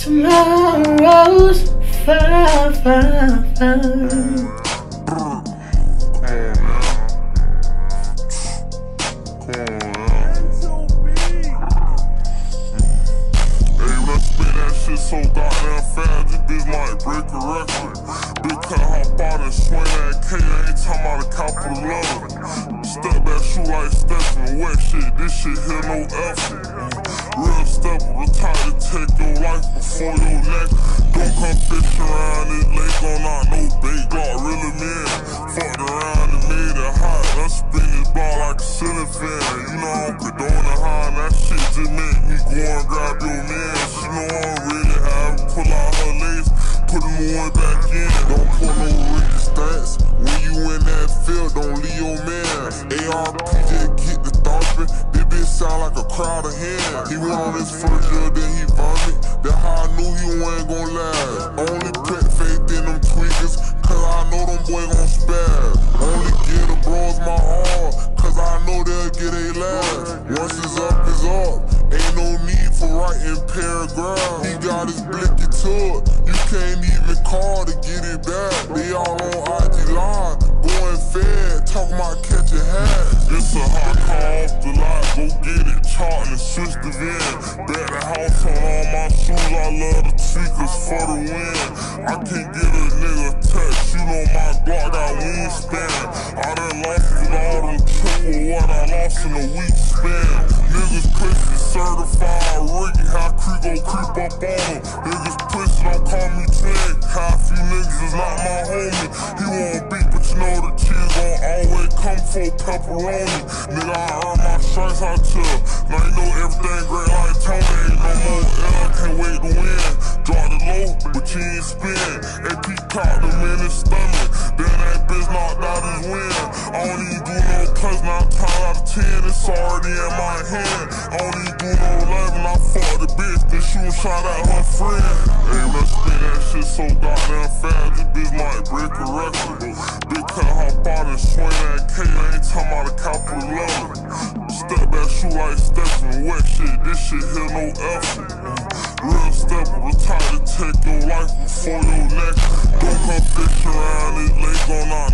Tomorrow's far, far, far. so goddamn fast, this bitch might break a record. BiggKutt hop out and swing that K, I ain't talking about a couple of love. Step back, shoot like Stephen, wet shit, this shit here no effort. Real step the take your life before your neck. Don't come fish around this lake on not no bait, Glock really man. Fucked around and made it hot, I spin this ball like a ceiling. You know I'm condoning high, that shit just make me go and grab your ARP just get the thumping. This bitch sound like a crowd of. He went on his first year, then he vomit. That's how I knew he wasn't gon' last. Only put faith in them tweakers, cause I know them boy gon' spaz. Only get the bros my heart, cause I know they'll get a last. Once it's up, it's up. Ain't no need for writing paragraphs. He got his blicky to it. You can't even call to get it back. They all on and switch the house on all my shoes, I love the tweakers for the win. I can't get a nigga touch, you know my Glock got wingspan. I done lost it all them triple what I lost in a week span. Niggas pussy certified, Ricky, how creep gon' creep up on him. Niggas pussy don't call me twin, half you niggas is not my homie. He won't beat, but you know the cheese gon' for pepperoni. Nigga, I earn my stripes out chill. Now you know everything great like Tony. Ain't no more L, can't wait to win. Drop the low, but you ain't spin. AP caught them in his stomach. Then that bitch knocked out his win. I don't even do no cuts, now time out of 10, it's already in my hand. I don't even do no 11, I fuck the bitch, then shoot a shot at her friend. Hey, let's spin that shit so goddamn fast, this bitch might Step back, shoot like Stephen, wet shit, this shit here no effort. Real step with the time to take your life before your neck. Don't come fish around this